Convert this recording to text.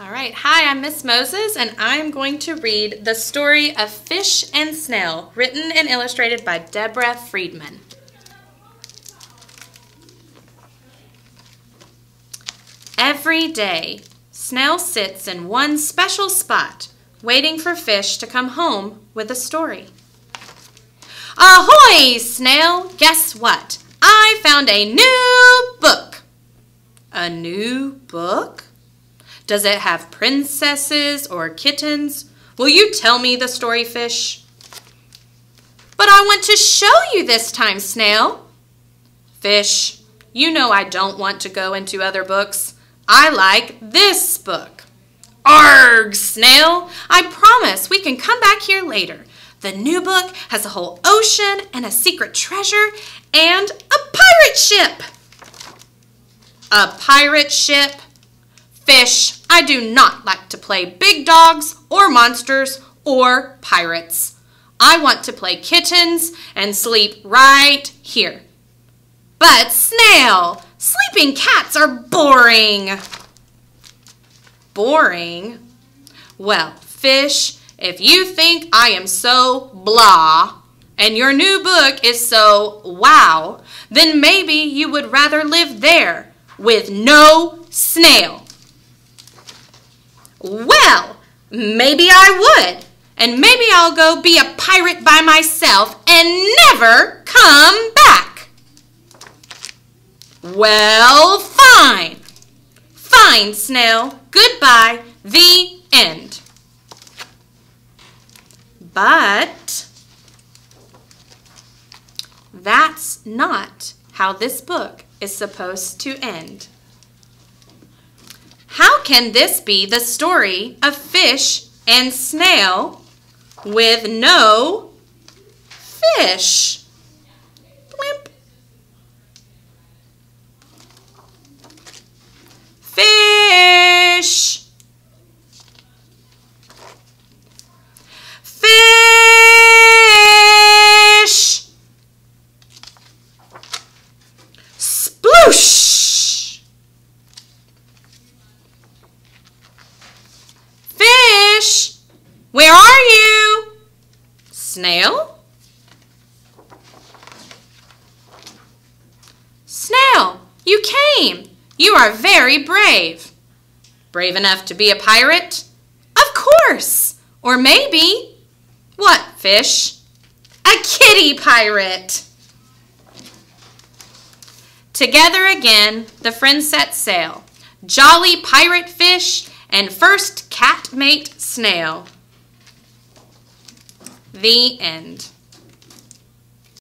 All right, hi, I'm Miss Moses, and I'm going to read The Story of Fish and Snail, written and illustrated by Deborah Freedman. Every day, Snail sits in one special spot, waiting for Fish to come home with a story. Ahoy, Snail! Guess what? I found a new book. A new book? Does it have princesses or kittens? Will you tell me the story, Fish? But I want to show you this time, Snail. Fish, you know I don't want to go into other books. I like this book. Arg, Snail! I promise we can come back here later. The new book has a whole ocean and a secret treasure and a pirate ship. A pirate ship? Fish, I do not like to play big dogs or monsters or pirates. I want to play kittens and sleep right here. But snail, sleeping cats are boring. Boring? Well, fish, if you think I am so blah and your new book is so wow, then maybe you would rather live there with no snail. Well, maybe I would. And maybe I'll go be a pirate by myself and never come back. Well, fine. Fine, Snail. Goodbye. The end. But that's not how this book is supposed to end. How can this be the story of fish and snail with no fish? Where are you? Snail? Snail, you came. You are very brave. Brave enough to be a pirate? Of course. Or maybe, what, fish? A kitty pirate. Together again, the friends set sail. Jolly pirate fish and first cat mate snail. The end.